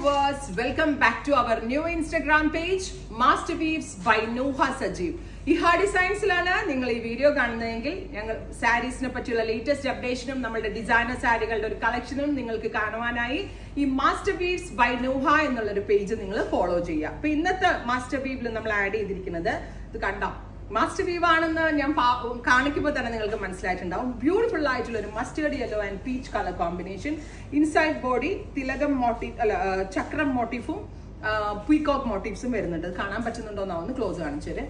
viewers, welcome back to our new Instagram page, Master Weaves by Noha Sajib. ഈ ഹാ ഡിസൈൻസിലാണ് നിങ്ങൾ ഈ video കാണുന്നതെങ്കിൽ ഞങ്ങൾ സാരീസിനെ പറ്റിയുള്ള ലേറ്റസ്റ്റ് അപ്ഡേഷനും നമ്മുടെ ഡിസൈനർ സാരികളുടെ ഒരു കളക്ഷനും നിങ്ങൾക്ക് കാണുവാനായി ഈ മാസ്റ്റർ വീവ്സ് ബൈ നോഹ എന്നുള്ള ഒരു പേജ് നിങ്ങൾ ഫോളോ ചെയ്യുക അപ്പൊ ഇന്നത്തെ മാസ്റ്റർ വീവിൽ നമ്മൾ ആഡ് ചെയ്തിരിക്കുന്നത് ഇത് കണ്ടോ മാസ്റ്റർ വീവ് ആണെന്ന് ഞാൻ കാണിക്കുമ്പോൾ തന്നെ നിങ്ങൾക്ക് മനസ്സിലായിട്ടുണ്ടാവും. ബ്യൂട്ടിഫുൾ ആയിട്ടുള്ള ഒരു mustard yellow and peach colour combination inside body Thilakam motive അല്ല ചക്രം മോട്ടീഫും പീകോക്ക് മോട്ടീവ്സും വരുന്നുണ്ട്. കാണാൻ പറ്റുന്നുണ്ടോ ഒന്ന് ക്ലോസ് കാണിച്ചത്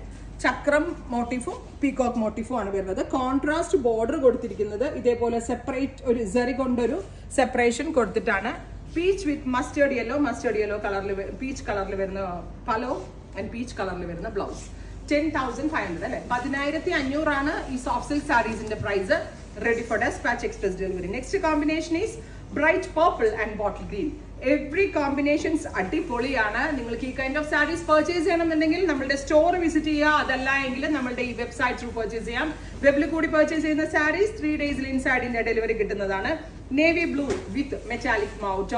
ചക്രം മോട്ടീഫും പീകോക്ക് മോട്ടീഫും ആണ് വരുന്നത്. കോൺട്രാസ്റ്റ് ബോർഡർ കൊടുത്തിരിക്കുന്നത് ഇതേപോലെ സെപ്പറേറ്റ് ഒരു സെറി കൊണ്ടൊരു സെപ്പറേഷൻ കൊടുത്തിട്ടാണ്. Peach with mustard yellow mustard yellow കളറിൽ പീച്ച് കളറിൽ വരുന്ന പലോ ആൻഡ് പീച്ച് കളറിൽ വരുന്ന blouse ten thousand five hundred അല്ലെ? പതിനായിരത്തി അഞ്ഞൂറാണ് ഈ soft silk സാരീസിന്റെ price ready for despatch express delivery next combination is bright purple and bottle green every combinations അടിപൊളിയാണ്. നിങ്ങൾക്ക് ഈ കൈൻഡ് ഓഫ് സാരീസ് പർച്ചേസ് ചെയ്യണമെന്നുണ്ടെങ്കിൽ നമ്മുടെ സ്റ്റോർ വിസിറ്റ് ചെയ്യുക. അതല്ല എങ്കിൽ നമ്മുടെ ഈ വെബ്സൈറ്റ് ത്രൂ പർച്ചേസ് ചെയ്യാം. വെബിൽ കൂടി പർച്ചേസ് ചെയ്യുന്ന സാരീസ് ത്രീ ഡേയ്സിൽ ഇൻസൈഡിന്റെ ഡെലിവറി കിട്ടുന്നതാണ്. Navy blue with metallic mauve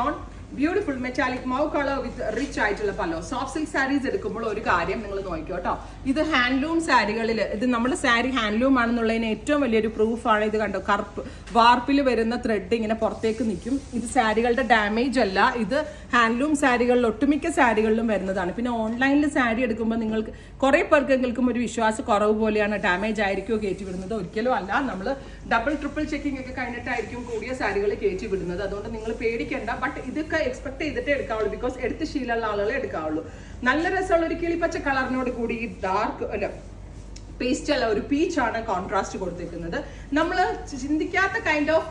beautiful metallic mauve colour with rich ആയിട്ടുള്ള പല്ലോ സോഫ്റ്റ് സിൽക്ക് സാരീസ് എടുക്കുമ്പോൾ ഒരു കാര്യം നിങ്ങൾ നോക്കിയോ കേട്ടോ ഇത് ഹാൻഡ്ലൂം സാരികളിൽ ഇത് നമ്മുടെ സാരി ഹാൻഡ്ലൂം ആണെന്നുള്ളതിന് ഏറ്റവും വലിയൊരു പ്രൂഫാണ് ഇത് കണ്ടോ. കറുപ്പ് വാർപ്പിൽ വരുന്ന ത്രെഡ് ഇങ്ങനെ പുറത്തേക്ക് നിൽക്കും. ഇത് സാരികളുടെ ഡാമേജ് അല്ല. ഇത് ഹാൻഡ്ലൂം സാരികളിൽ ഒട്ടുമിക്ക സാരികളിലും വരുന്നതാണ്. പിന്നെ ഓൺലൈനിൽ സാരി എടുക്കുമ്പോൾ നിങ്ങൾക്ക് കുറെ പേർക്കെങ്കിലും ഒരു വിശ്വാസ കുറവ് പോലെയാണ് ഡാമേജ് ആയിരിക്കുമോ കയറ്റി വിടുന്നത്. ഒരിക്കലും അല്ല. നമ്മൾ ഡബിൾ ട്രിപ്പിൾ ചെക്കിംഗ് ഒക്കെ കഴിഞ്ഞിട്ടായിരിക്കും കൂടിയ സാരികൾ കയറ്റി വിടുന്നത്. അതുകൊണ്ട് നിങ്ങൾ പേടിക്കേണ്ട. ബട്ട് ഇതൊക്കെ എക്സ്പെക്ട് ചെയ്തിട്ടേ എടുക്കാവുള്ളൂ ബിക്കോസ് എടുത്ത് ശീലമുള്ള ആളുകളെ എടുക്കാവുള്ളൂ. നല്ല രസമുള്ള ഒരു കിളിപ്പച്ച കളറിനോട് കൂടി ഈ ഡാർക്ക് അല്ല പേസ്റ്റ് അല്ല ഒരു പീച്ച് ആണ് കോൺട്രാസ്റ്റ് കൊടുത്തിരിക്കുന്നത് നമ്മൾ ചിന്തിക്കാത്ത കൈൻഡ് ഓഫ്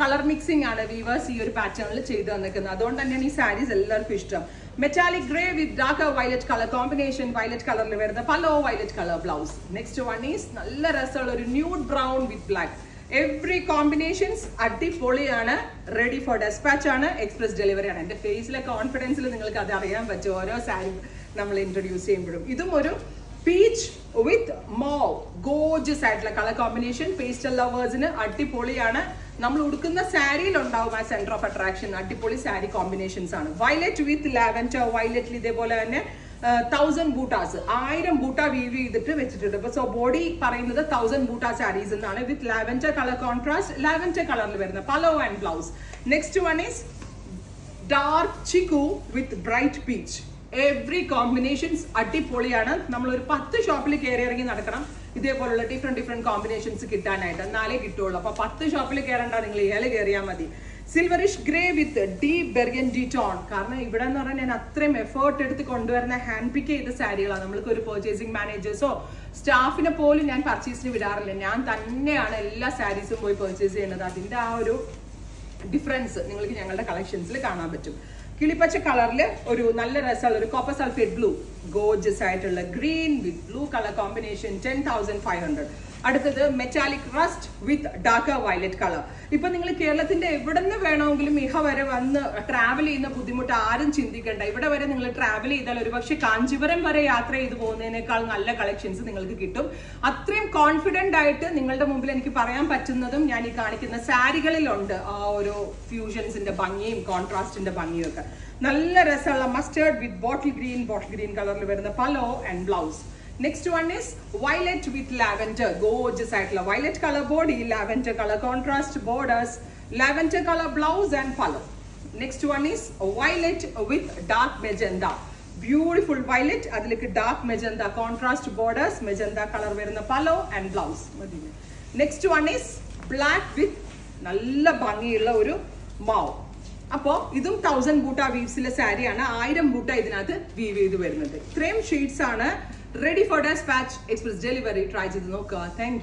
കളർ മിക്സിംഗ് ആണ് വീവേഴ്സ് ഈ ഒരു പാറ്റേണിൽ ചെയ്തു തന്നിരിക്കുന്നത് അതുകൊണ്ട് തന്നെയാണ് ഈ സാരീസ് എല്ലാവർക്കും ഇഷ്ടം. Metallic grey with dark violet colour combination violet കളറിൽ വരുന്ന pallu violet colour blouse next one is നല്ല രസമുള്ള ഒരു nude brown with black every combinations അടിപൊളിയാണ് റെഡി ഫോർ ഡെസ്പാച്ച് ആണ് എക്സ്പ്രസ് ഡെലിവറി ആണ്. എന്റെ ഫേസിലെ കോൺഫിഡൻസിൽ നിങ്ങൾക്ക് അത് അറിയാൻ പറ്റും. ഓരോ സാരി നമ്മൾ ഇൻട്രൊഡ്യൂസ് ചെയ്യുമ്പോഴും. ഇതും ഒരു പീച്ച് വിത്ത് മോ ഗോജസ് ആയിട്ടുള്ള കളർ കോമ്പിനേഷൻ പേസ്റ്റൽ ലവേഴ്സിന് അടിപൊളിയാണ്. നമ്മൾ ഉടുക്കുന്ന സാരിയിൽ ഉണ്ടാവും ആ സെന്റർ ഓഫ് അട്രാക്ഷൻ അടിപൊളി സാരി കോമ്പിനേഷൻസ് ആണ്. വയലറ്റ് വിത്ത് ലാവൻഡർ വയലറ്റിൽ ഇതേപോലെ തന്നെ തൗസൻഡ് ബൂട്ടാസ് ആയിരം ബൂട്ട വീവ് ചെയ്തിട്ട് വെച്ചിട്ടുണ്ട്. സോ ബോഡി പറയുന്നത് തൗസൻഡ് ബൂട്ട സാരീസ് എന്നാണ്. With lavender colour contrast lavender കളറിൽ വരുന്ന pallu and blouse next one is dark chikoo with bright peach every combinations അടിപൊളിയാണ്. നമ്മൾ ഒരു പത്ത് ഷോപ്പിൽ കയറി ഇറങ്ങി നടക്കണം. ഇതേപോലുള്ള ഡിഫറെന്റ് ഡിഫറെന്റ് കോമ്പിനേഷൻസ് കിട്ടാനായിട്ട് എന്നാലേ കിട്ടുള്ളൂ. അപ്പൊ പത്ത് ഷോപ്പിൽ കയറണ്ട നിങ്ങൾ ഇയാൾ കയറിയാൽ മതി. Silverish grey with deep burgundy tone കാരണം ഇവിടെ എന്ന് പറഞ്ഞാൽ ഞാൻ അത്രയും എഫേർട്ട് എടുത്ത് കൊണ്ടുവരുന്ന ഹാൻഡ് പിക്ക് ചെയ്ത സാരികളാണ്. നമ്മൾക്ക് ഒരു പർച്ചേസിംഗ് മാനേജേഴ്സോ സ്റ്റാഫിനെ പോലും ഞാൻ പർച്ചേസിന് വിടാറില്ല. ഞാൻ തന്നെയാണ് എല്ലാ സാരീസും പോയി പർച്ചേസ് ചെയ്യുന്നത്. അതിന്റെ ആ ഒരു ഡിഫറൻസ് നിങ്ങൾക്ക് ഞങ്ങളുടെ കളക്ഷൻസിൽ കാണാൻ പറ്റും. കിളിപ്പച്ച കളറിൽ ഒരു നല്ല രസമുള്ള ഒരു കോപ്പർ സൾഫേറ്റ് ബ്ലൂ ഗോജസ് ആയിട്ടുള്ള green with blue colour combination ten thousand five hundred അടുത്തത് metallic rust with dark violet colour ഇപ്പൊ നിങ്ങൾ കേരളത്തിന്റെ എവിടെ നിന്ന് വേണമെങ്കിലും ഇഹ വരെ വന്ന് ട്രാവൽ ചെയ്യുന്ന ബുദ്ധിമുട്ട് ആരും ചിന്തിക്കണ്ട. ഇവിടെ വരെ നിങ്ങൾ ട്രാവൽ ചെയ്താൽ ഒരുപക്ഷെ കാഞ്ചിപുരം വരെ യാത്ര ചെയ്ത് പോകുന്നതിനേക്കാൾ നല്ല കളക്ഷൻസ് നിങ്ങൾക്ക് കിട്ടും. അത്രയും കോൺഫിഡന്റ് ആയിട്ട് നിങ്ങളുടെ മുമ്പിൽ എനിക്ക് പറയാൻ പറ്റുന്നതും ഞാൻ ഈ കാണിക്കുന്ന സാരികളിലുണ്ട് ആ ഒരു ഫ്യൂഷൻസിന്റെ ഭംഗിയും കോൺട്രാസ്റ്റിന്റെ ഭംഗിയും ഒക്കെ നല്ല രസമുള്ള mustard with bottle green bottle green കളറിൽ വരുന്ന pallu and blouse next one is violet with lavender gorgeous ആയിട്ടുള്ള violet colour body lavender colour contrast borders lavender colour blouse and pallu next one is violet with dark magenta beautiful violet അതിലേക്ക് dark magenta contrast borders magenta colour വരുന്ന pallu and blouse next one is black with നല്ല ഭംഗിയുള്ള ഒരു മാവ് അപ്പോ ഇതും thousand ബൂട്ട വീവ്സിലെ സാരിയാണ് ആയിരം ബൂട്ട ഇതിനകത്ത് വീവ് ചെയ്ത് വരുന്നത്. ഇത്രയും ഷീറ്റ്സ് ആണ് ready for ഡാസ് patch express delivery try ചെയ്ത് നോക്കുക താങ്ക്